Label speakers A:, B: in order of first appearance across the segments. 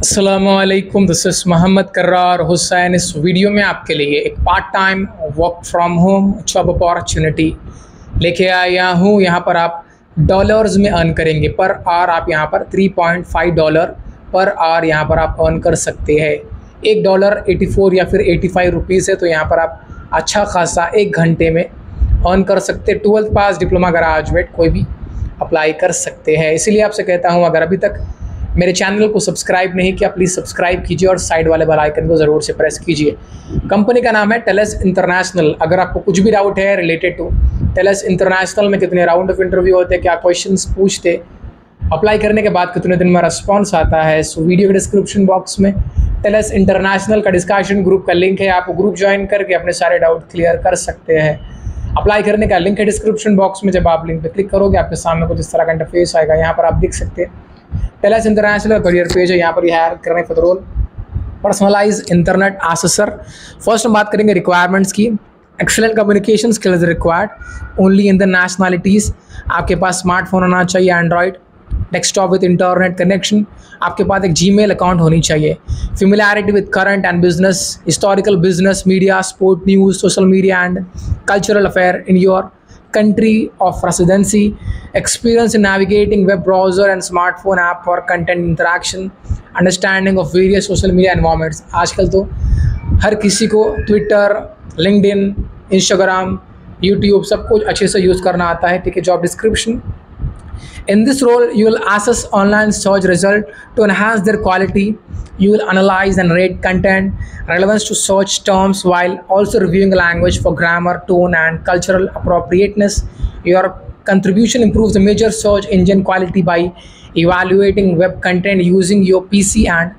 A: असलकुम this is Mohammad Karrar Hussain इस video में आपके लिए एक part time work from home job opportunity लेके आया हूँ। यहाँ पर आप डॉलर्स में अर्न करेंगे। पर आर आप यहाँ पर 3.5 डॉलर पर आर यहाँ पर आप अर्न कर सकते हैं। एक डॉलर 84 या फिर 85 रुपीज़ है तो यहाँ पर आप अच्छा खासा एक घंटे में अर्न कर सकते ट्वेल्थ पास डिप्लोमा ग्रेजुएट कोई भी अप्लाई कर सकते हैं। इसीलिए आपसे कहता हूँ, अगर अभी तक मेरे चैनल को सब्सक्राइब नहीं किया प्लीज़ सब्सक्राइब कीजिए और साइड वाले बेल आइकन को ज़रूर से प्रेस कीजिए। कंपनी का नाम है टेलस इंटरनेशनल अगर आपको कुछ भी डाउट है रिलेटेड टू टेलस इंटरनेशनल में कितने राउंड ऑफ़ इंटरव्यू होते हैं क्या क्वेश्चन पूछते अप्लाई करने के बाद कितने दिन में रिस्पॉन्स आता है सो वीडियो के डिस्क्रिप्शन बॉक्स में टेलस इंटरनेशनल का डिस्कशन ग्रुप का लिंक है। आप ग्रुप ज्वाइन करके अपने सारे डाउट क्लियर कर सकते हैं। अप्लाई करने का लिंक है डिस्क्रिप्शन बॉक्स में। जब आप लिंक पर क्लिक करोगे, आपके सामने कुछ इस तरह का इंटरफेस आएगा। यहाँ पर आप देख सकते हैं। टेलस इंटरनेशनल करियर पेज है, यहाँ पर हायर करने for role personalize internet assessor first हम बात करेंगे रिक्वायरमेंट्स की। Excellent communication skills required only in the nationalities आपके पास स्मार्टफ़ोन होना चाहिए Android desktop with internet connection आपके पास एक जीमेल अकाउंट होनी चाहिए। Familiarity with current and business historical business media sport news social media and cultural affair in your country of residency, experience in navigating web browser and smartphone app for content interaction, understanding of various social media environments. आजकल तो हर किसी को Twitter LinkedIn, Instagram YouTube सब कुछ अच्छे से use करना आता है ठीक है job description In this role, you will assess online search result to enhance their quality. You will analyze and rate content, relevance to search terms while also reviewing language for grammar, tone and cultural appropriateness. Your contribution improves the major search engine quality by evaluating web content using your PC and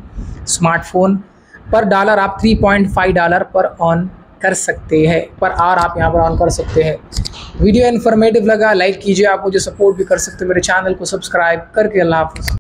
A: smartphone. Per dollar up $3.5 per on कर सकते हैं, पर are आप यहाँ पर on कर सकते हैं। वीडियो इन्फॉर्मेटिव लगा लाइक कीजिए आप मुझे सपोर्ट भी कर सकते हो। मेरे चैनल को सब्सक्राइब करके अल्लाह हाफ़